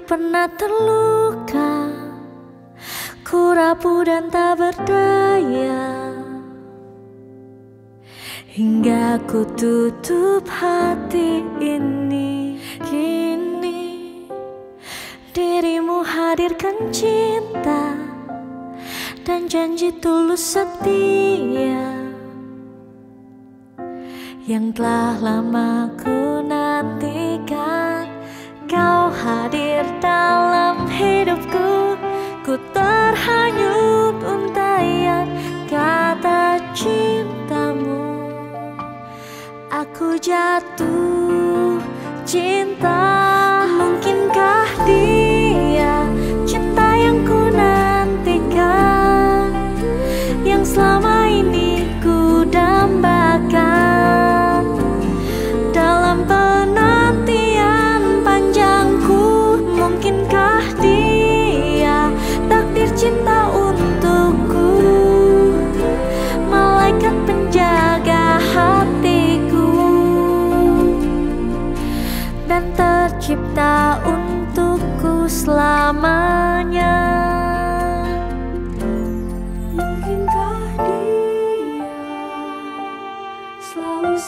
pernah terluka Ku rapuh dan tak berdaya. Hingga ku tutup hati ini Kini Dirimu hadirkan cinta Dan janji tulus setia Yang telah lama ku hadir dalam hidupku. Ku terhanyut untayan kata cintamu. Aku jatuh cinta. Mungkinkah dia cinta yang ku nantikan? Yang selama tercipta untukku selamanya. Mungkinkah dia selalu